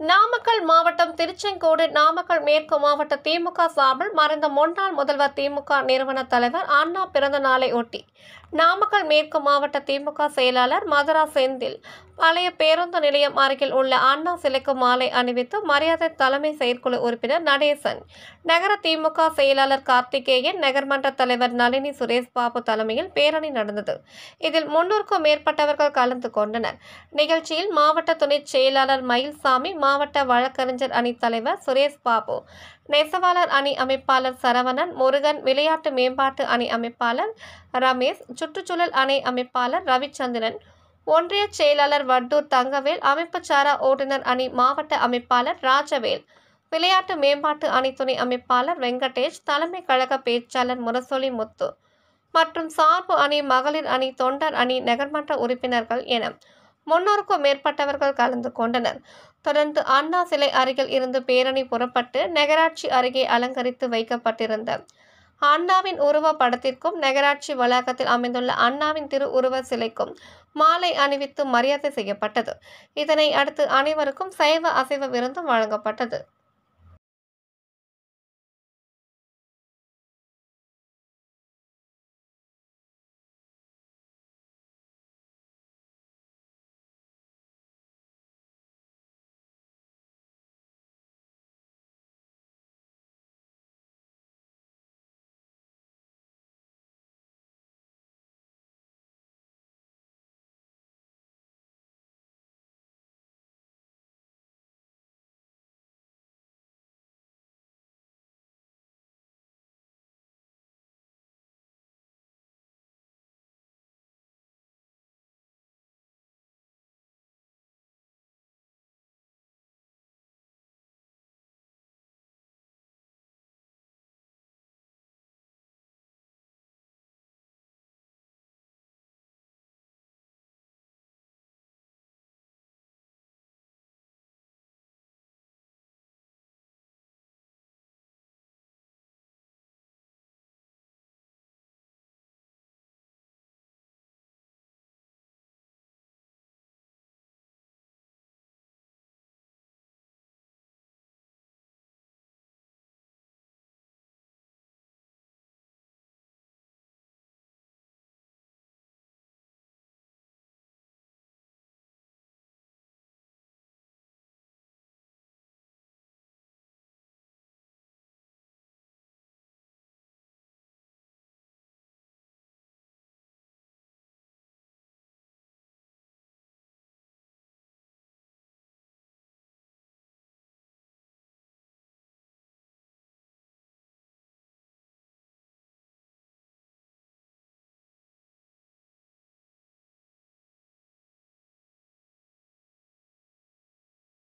நாமக்கல் மாவட்டம் திருச்செங்கோடு நாமக்கல் மேற்கு மாவட்ட திமுக சார்பில் மறைந்த முன்னாள் முதல்வர் திமுக நிறுவன தலைவர் அண்ணா பிறந்த நாளை ஒட்டி நாமக்கல் மேற்கு மாவட்ட திமுக செயலாளர் மதுரா செந்தில் பழைய பேருந்து நிலையம் அருகில் உள்ள அண்ணா சிலைக்கு மாலை அணிவித்து மரியாதை தலைமை செயற்குழு உறுப்பினர் நடேசன் நகர திமுக செயலாளர் கார்த்திகேயன் நகர்மன்ற தலைவர் நளினி சுரேஷ் பாபு தலைமையில் பேரணி நடந்தது. இதில் முன்னூறுக்கும் மேற்பட்டவர்கள் கலந்து கொண்டனர். நிகழ்ச்சியில் மாவட்ட துணை செயலாளர் மயில்சாமி மாவட்ட வழக்கறிஞர் அணி தலைவர் சுரேஷ் பாபு நெசவாளர் அணி அமைப்பாளர் சரவணன் முருகன் விளையாட்டு மேம்பாட்டு அணி அமைப்பாளர் ரமேஷ் சுற்றுச்சூழல் அணி அமைப்பாளர் ரவிச்சந்திரன் ஒன்றிய செயலாளர் வட்டூர் தங்கவேல் அமைப்புச்சாரா ஓட்டுநர் அணி மாவட்ட அமைப்பாளர் ராஜவேல் விளையாட்டு மேம்பாட்டு அணி துணை அமைப்பாளர் வெங்கடேஷ் தலைமை கழக பேச்சாளர் முரசொலி முத்து மற்றும் சார்பு அணி மகளிர் அணி தொண்டர் அணி நகர்மன்ற உறுப்பினர்கள் என முன்னூறுக்கும் மேற்பட்டவர்கள் கலந்து கொண்டனர். தொடர்ந்து அண்ணா சிலை அருகில் இருந்து பேரணி புறப்பட்டு நகராட்சி அருகே அலங்கரித்து வைக்கப்பட்டிருந்த அண்ணாவின் உருவ படத்திற்கும் நகராட்சி வளாகத்தில் அமைந்துள்ள அண்ணாவின் திரு உருவ சிலைக்கும் மாலை அணிவித்து மரியாதை செய்யப்பட்டது. இதனை அடுத்து அனைவருக்கும் சைவ அசைவ விருந்தும் வழங்கப்பட்டது.